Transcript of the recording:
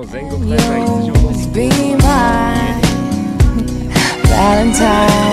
全国大会出場の Be my Valentine.